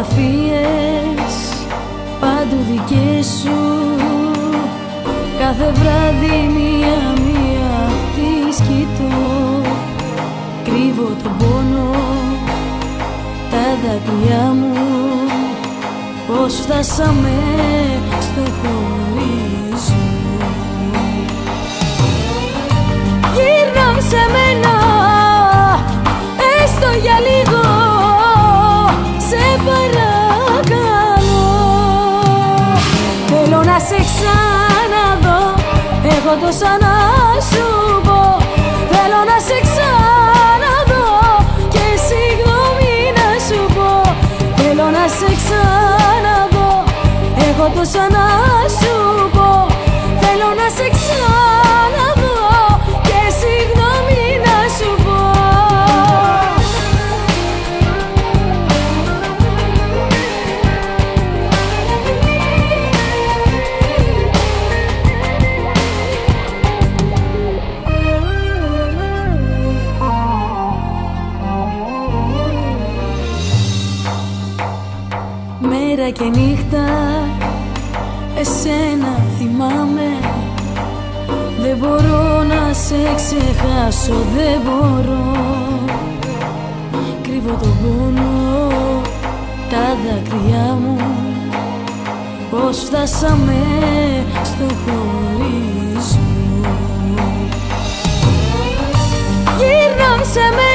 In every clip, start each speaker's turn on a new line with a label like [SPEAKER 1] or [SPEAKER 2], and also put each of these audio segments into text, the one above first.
[SPEAKER 1] φωτογραφίες παντού δικές σου. Κάθε βράδυ μία-μία τις κοιτώ. Κρύβω τον πόνο, τα δάκρυά μου. Πώς φτάσαμε στο χωρισμό έχω τόσα να σου πω Θέλω να σε ξαναδώ. Και συγγνώμη να σου πω. Θέλω να σε ξαναδώ, έχω τόσα να σου Μέρα και νύχτα. Εσένα θυμάμαι. Δεν μπορώ να σε ξεχάσω Δεν μπορώ. Κρύβω τον πόνο Τα δάκρυά μου. Πώς φτάσαμε στο χωρισμό. Γύρνα σε μένα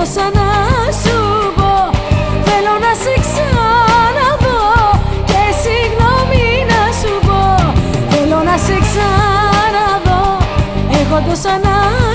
[SPEAKER 1] Τόσα να σου πω Θέλω να σε ξαναδώ Και συγγνώμη να σου πω Θέλω να σε ξαναδώ. Έχω τόσα να